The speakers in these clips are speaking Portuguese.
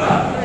Amen.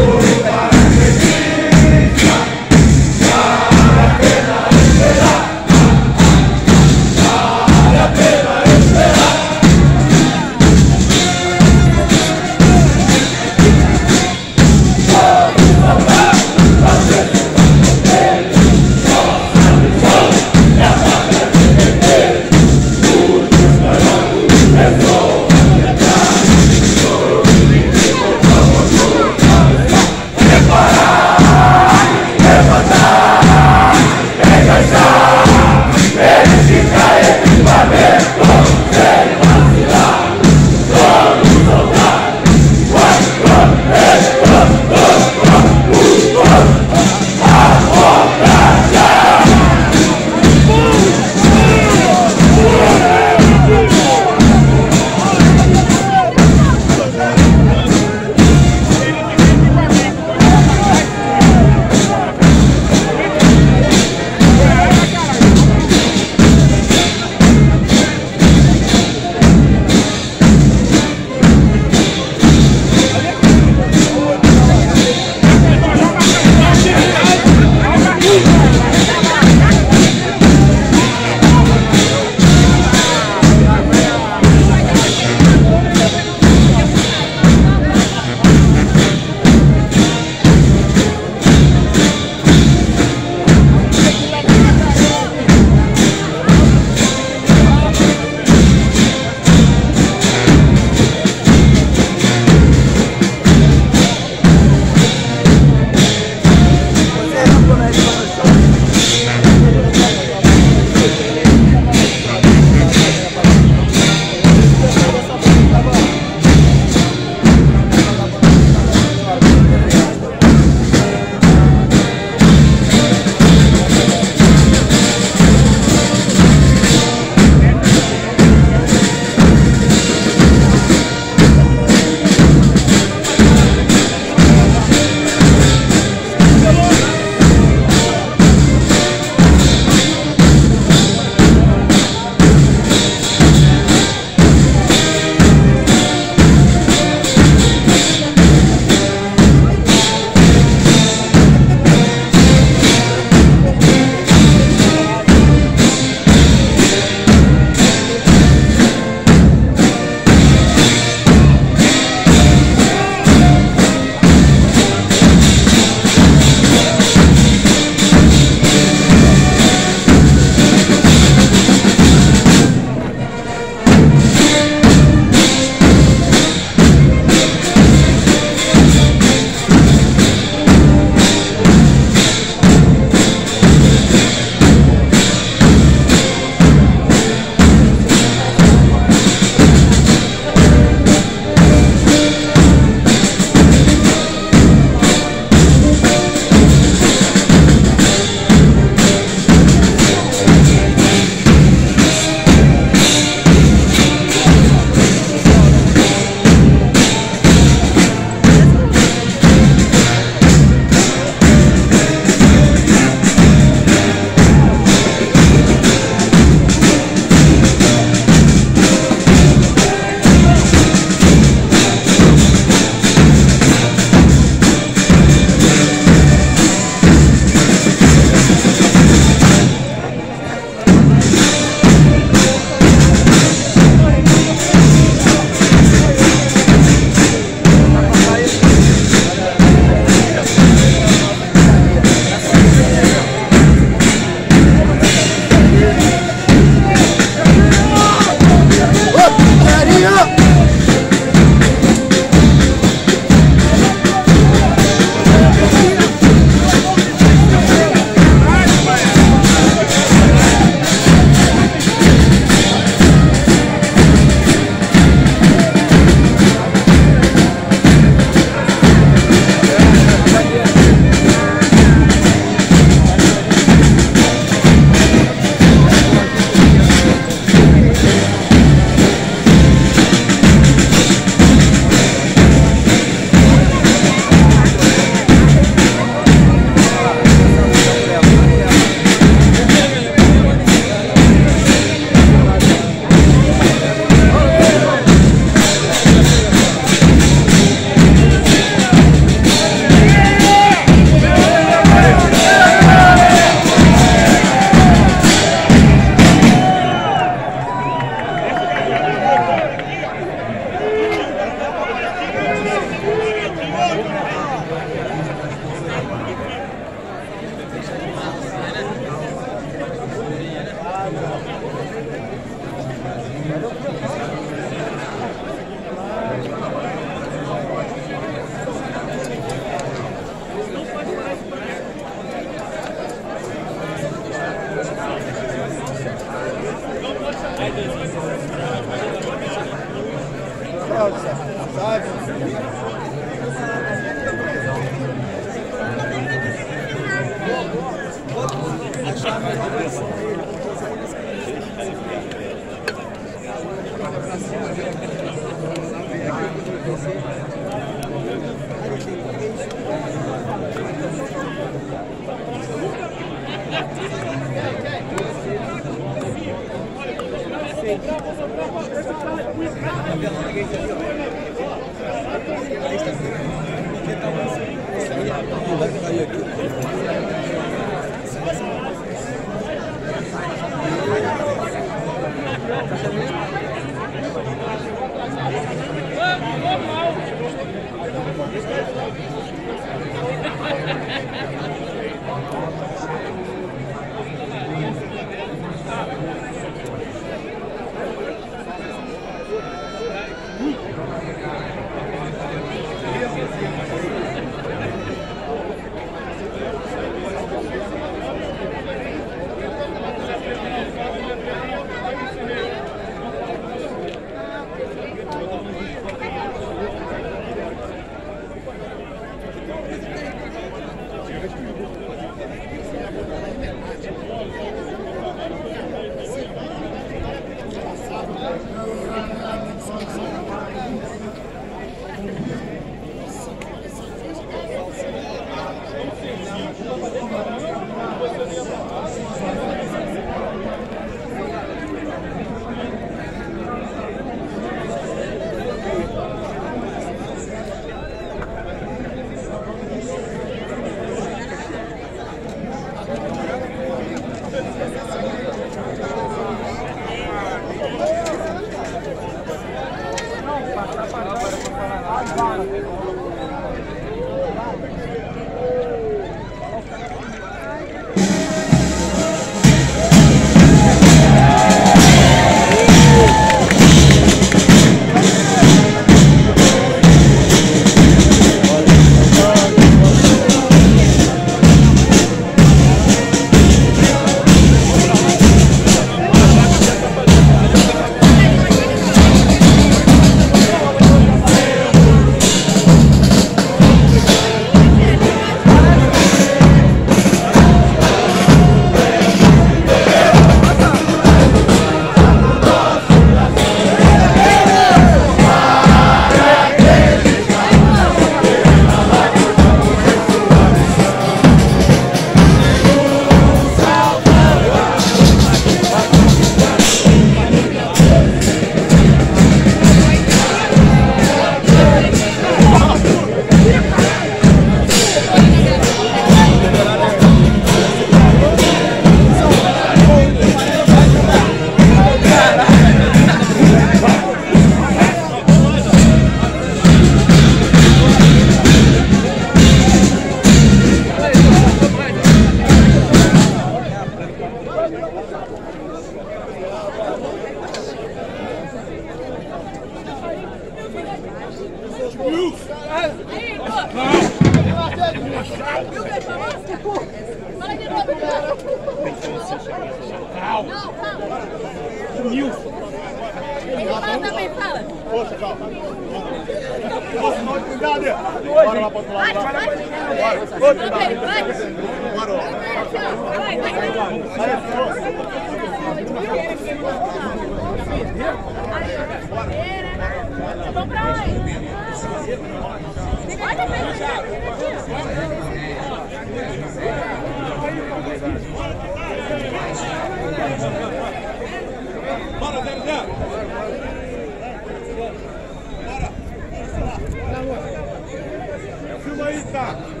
Filma aí, tá?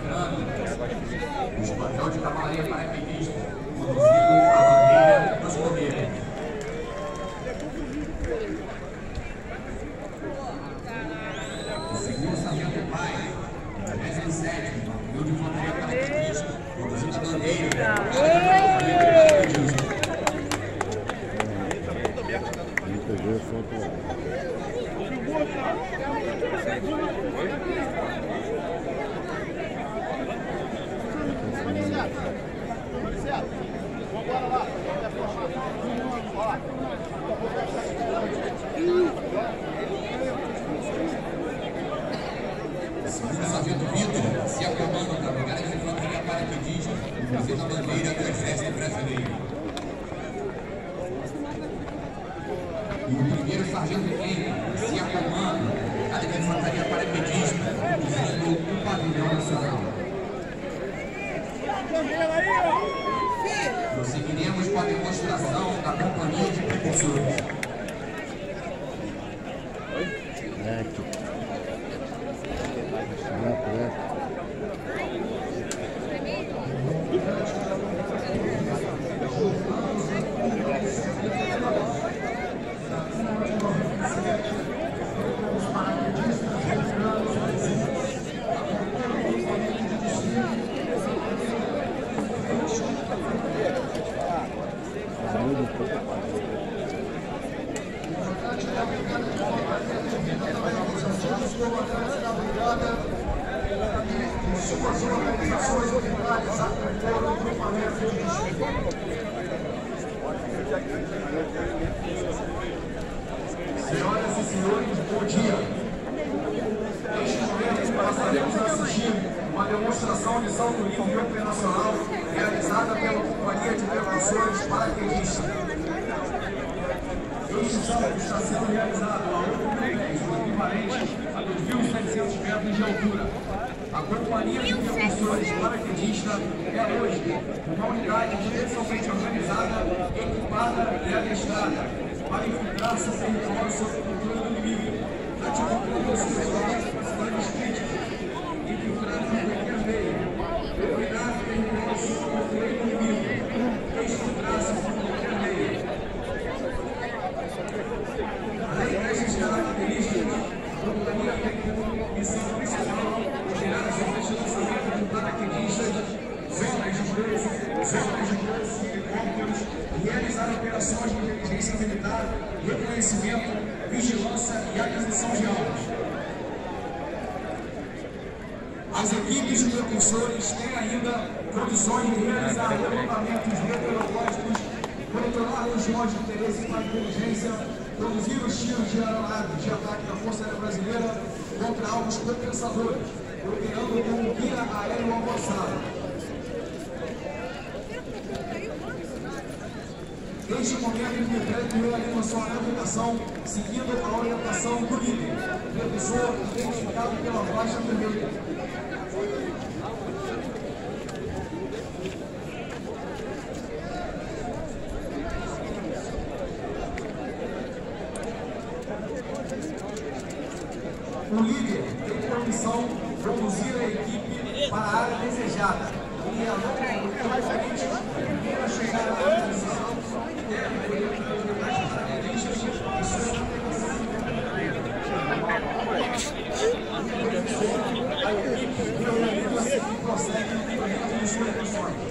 o esquadrão de cavalaria para paraquedista, conduzido a Sargento Vitor, se acalmando da Brigada de Infantaria Paraquedista, inclusive a bandeira do Exército Brasileiro. E o primeiro Sargento Henry, se acalmando da Infantaria Paraquedista, usando o pavilhão nacional. Prosseguiremos com a demonstração da Companhia de Precursores. Bom dia. Neste momento, passaremos a assistir uma demonstração de salto livre operacional realizada pela Companhia de Prevenções Paraquedistas. Este salto está sendo realizado a 1,10 o equivalente a 2.700 metros de altura. A Companhia de Prevenções Paraquedistas é hoje uma unidade especialmente organizada, equipada e adestrada para infiltrar seu território sob Thank you. Regiões de interesse para a inteligência, produzir os tiros de aeronaves de ataque da Força Aérea Brasileira contra alvos compensadores, operando como guia aéreo avançado. Neste momento, o decreto realiza sua navegação seguindo a orientação do líder, previsor identificado pela faixa vermelha. O líder tem por missão conduzir a equipe para a área desejada e a localmente primeiro a chegar à área de decisão deve demais paraquedistas e sua A equipe e prossegue no cumprimento de suas funções.